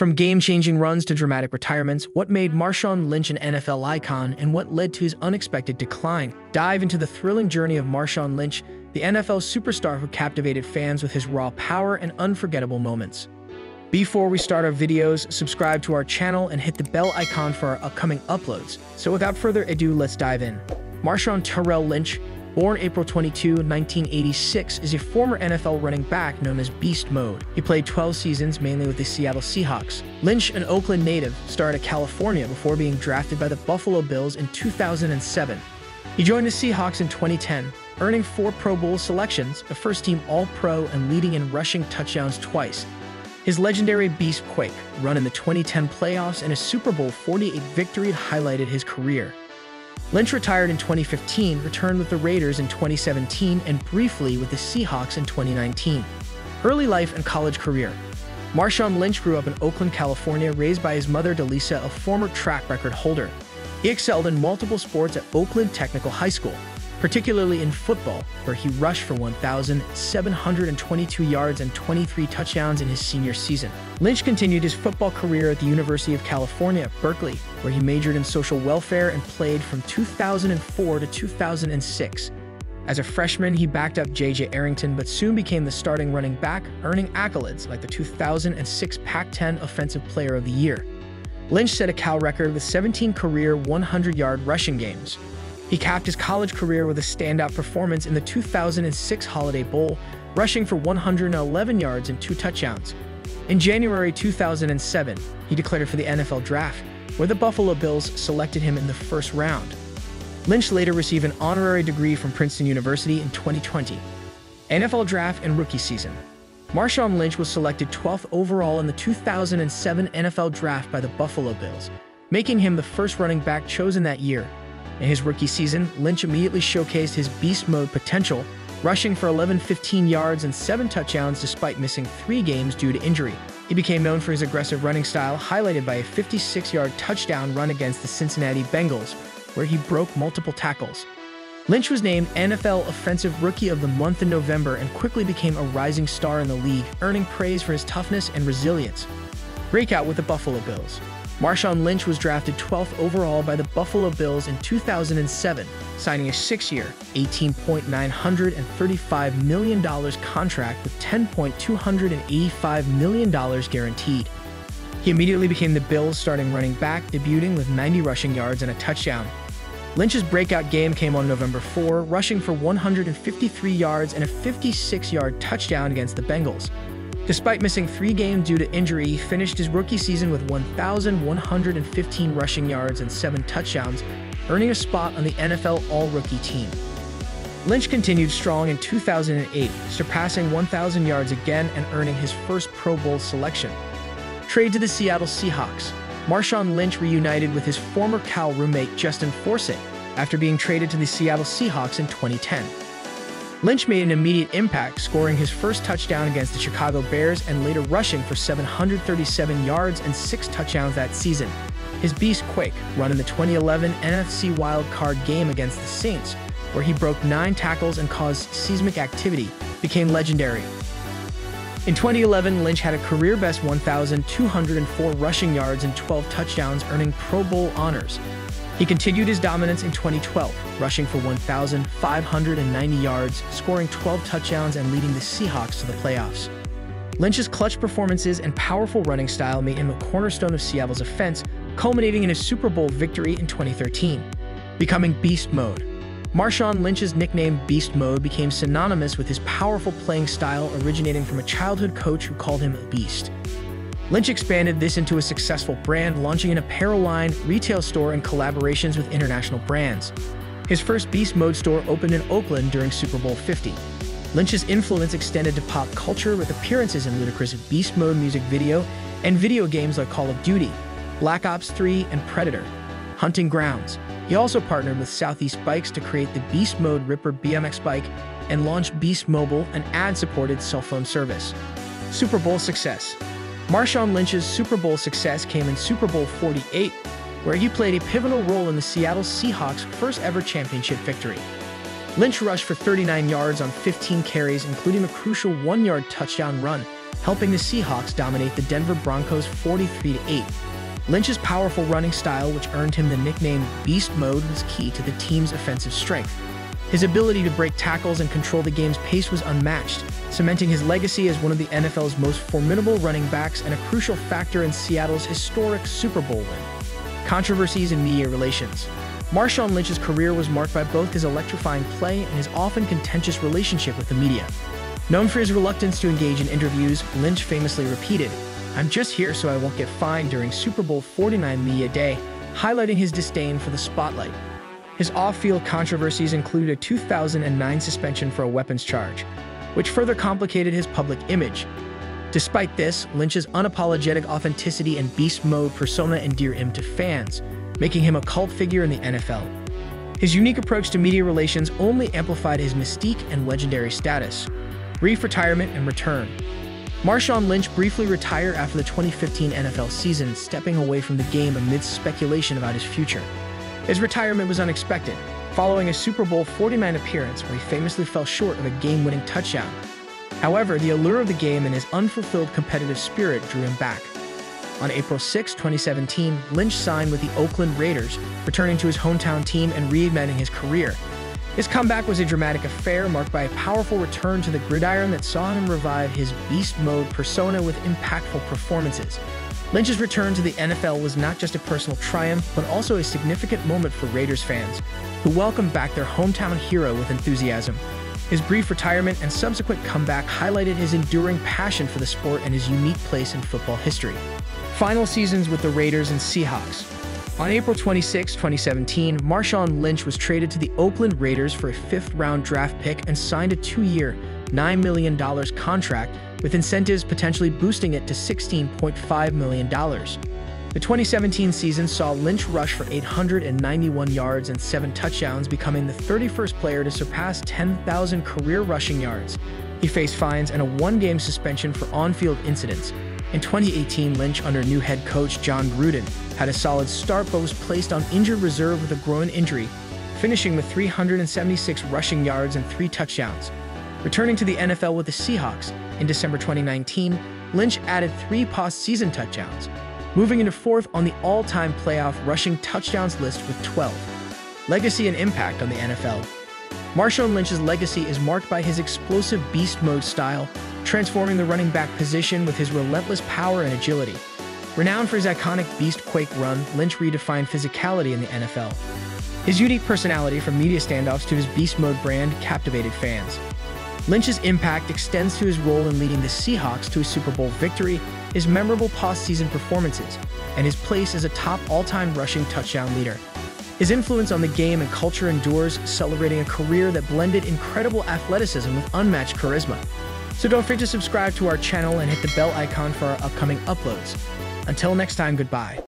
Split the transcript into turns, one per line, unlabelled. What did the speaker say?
From game-changing runs to dramatic retirements, what made Marshawn Lynch an NFL icon and what led to his unexpected decline? Dive into the thrilling journey of Marshawn Lynch, the NFL superstar who captivated fans with his raw power and unforgettable moments. Before we start our videos, subscribe to our channel and hit the bell icon for our upcoming uploads. So without further ado, let's dive in. Marshawn Terrell Lynch Born April 22, 1986, is a former NFL running back known as Beast Mode. He played 12 seasons mainly with the Seattle Seahawks. Lynch, an Oakland native, started at California before being drafted by the Buffalo Bills in 2007. He joined the Seahawks in 2010, earning four Pro Bowl selections, a first-team All-Pro, and leading in rushing touchdowns twice. His legendary Beast Quake run in the 2010 playoffs and a Super Bowl 48 victory highlighted his career. Lynch retired in 2015, returned with the Raiders in 2017, and briefly with the Seahawks in 2019. Early life and college career. Marshawn Lynch grew up in Oakland, California, raised by his mother, Delisa, a former track record holder. He excelled in multiple sports at Oakland Technical High School, particularly in football, where he rushed for 1,722 yards and 23 touchdowns in his senior season. Lynch continued his football career at the University of California, Berkeley, where he majored in social welfare and played from 2004 to 2006. As a freshman, he backed up J.J. Arrington, but soon became the starting running back, earning accolades like the 2006 Pac-10 Offensive Player of the Year. Lynch set a Cal record with 17 career 100-yard rushing games, he capped his college career with a standout performance in the 2006 Holiday Bowl, rushing for 111 yards and two touchdowns. In January 2007, he declared for the NFL Draft, where the Buffalo Bills selected him in the first round. Lynch later received an honorary degree from Princeton University in 2020. NFL Draft and Rookie Season Marshawn Lynch was selected 12th overall in the 2007 NFL Draft by the Buffalo Bills, making him the first running back chosen that year in his rookie season, Lynch immediately showcased his beast mode potential, rushing for 11-15 yards and 7 touchdowns despite missing 3 games due to injury. He became known for his aggressive running style, highlighted by a 56-yard touchdown run against the Cincinnati Bengals, where he broke multiple tackles. Lynch was named NFL Offensive Rookie of the Month in November and quickly became a rising star in the league, earning praise for his toughness and resilience. Breakout with the Buffalo Bills. Marshawn Lynch was drafted 12th overall by the Buffalo Bills in 2007, signing a six-year, $18.935 million contract with $10.285 million guaranteed. He immediately became the Bills' starting running back, debuting with 90 rushing yards and a touchdown. Lynch's breakout game came on November 4, rushing for 153 yards and a 56-yard touchdown against the Bengals. Despite missing three games due to injury, he finished his rookie season with 1,115 rushing yards and seven touchdowns, earning a spot on the NFL All-Rookie team. Lynch continued strong in 2008, surpassing 1,000 yards again and earning his first Pro Bowl selection. Trade to the Seattle Seahawks. Marshawn Lynch reunited with his former Cal roommate Justin Forsett after being traded to the Seattle Seahawks in 2010. Lynch made an immediate impact, scoring his first touchdown against the Chicago Bears and later rushing for 737 yards and six touchdowns that season. His Beast Quake, run in the 2011 NFC Wild Card game against the Saints, where he broke nine tackles and caused seismic activity, became legendary. In 2011, Lynch had a career-best 1,204 rushing yards and 12 touchdowns, earning Pro Bowl honors. He continued his dominance in 2012, rushing for 1,590 yards, scoring 12 touchdowns, and leading the Seahawks to the playoffs. Lynch's clutch performances and powerful running style made him a cornerstone of Seattle's offense, culminating in a Super Bowl victory in 2013. Becoming Beast Mode. Marshawn Lynch's nickname Beast Mode became synonymous with his powerful playing style originating from a childhood coach who called him a Beast. Lynch expanded this into a successful brand, launching an apparel line, retail store, and collaborations with international brands. His first Beast Mode store opened in Oakland during Super Bowl 50. Lynch's influence extended to pop culture with appearances in Ludacris' Beast Mode music video and video games like Call of Duty, Black Ops 3, and Predator. Hunting Grounds. He also partnered with Southeast Bikes to create the Beast Mode Ripper BMX bike and launched Beast Mobile, an ad-supported cell phone service. Super Bowl success. Marshawn Lynch's Super Bowl success came in Super Bowl 48, where he played a pivotal role in the Seattle Seahawks' first ever championship victory. Lynch rushed for 39 yards on 15 carries, including a crucial one-yard touchdown run, helping the Seahawks dominate the Denver Broncos 43-8. Lynch's powerful running style, which earned him the nickname Beast Mode, was key to the team's offensive strength. His ability to break tackles and control the game's pace was unmatched, cementing his legacy as one of the NFL's most formidable running backs and a crucial factor in Seattle's historic Super Bowl win. Controversies and media relations. Marshawn Lynch's career was marked by both his electrifying play and his often contentious relationship with the media. Known for his reluctance to engage in interviews, Lynch famously repeated, I'm just here so I won't get fined during Super Bowl 49 Media Day, highlighting his disdain for the spotlight. His off-field controversies included a 2009 suspension for a weapons charge, which further complicated his public image. Despite this, Lynch's unapologetic authenticity and beast mode persona endear him to fans, making him a cult figure in the NFL. His unique approach to media relations only amplified his mystique and legendary status. Brief retirement and return. Marshawn Lynch briefly retired after the 2015 NFL season, stepping away from the game amidst speculation about his future. His retirement was unexpected, following a Super Bowl 49 appearance where he famously fell short of a game-winning touchdown. However, the allure of the game and his unfulfilled competitive spirit drew him back. On April 6, 2017, Lynch signed with the Oakland Raiders, returning to his hometown team and reigniting his career. His comeback was a dramatic affair marked by a powerful return to the gridiron that saw him revive his beast mode persona with impactful performances. Lynch's return to the NFL was not just a personal triumph, but also a significant moment for Raiders fans, who welcomed back their hometown hero with enthusiasm. His brief retirement and subsequent comeback highlighted his enduring passion for the sport and his unique place in football history. Final seasons with the Raiders and Seahawks. On April 26, 2017, Marshawn Lynch was traded to the Oakland Raiders for a fifth-round draft pick and signed a two-year, $9 million contract, with incentives potentially boosting it to $16.5 million. The 2017 season saw Lynch rush for 891 yards and 7 touchdowns, becoming the 31st player to surpass 10,000 career rushing yards. He faced fines and a one-game suspension for on-field incidents, in 2018, Lynch, under new head coach Jon Gruden, had a solid start but was placed on injured reserve with a groin injury, finishing with 376 rushing yards and three touchdowns. Returning to the NFL with the Seahawks in December 2019, Lynch added three postseason touchdowns, moving into fourth on the all-time playoff rushing touchdowns list with 12. Legacy and impact on the NFL. Marshawn Lynch's legacy is marked by his explosive beast mode style, transforming the running back position with his relentless power and agility. Renowned for his iconic Beast Quake run, Lynch redefined physicality in the NFL. His unique personality, from media standoffs to his Beast Mode brand, captivated fans. Lynch's impact extends to his role in leading the Seahawks to a Super Bowl victory, his memorable postseason performances, and his place as a top all-time rushing touchdown leader. His influence on the game and culture endures, celebrating a career that blended incredible athleticism with unmatched charisma. So don't forget to subscribe to our channel and hit the bell icon for our upcoming uploads. Until next time, goodbye.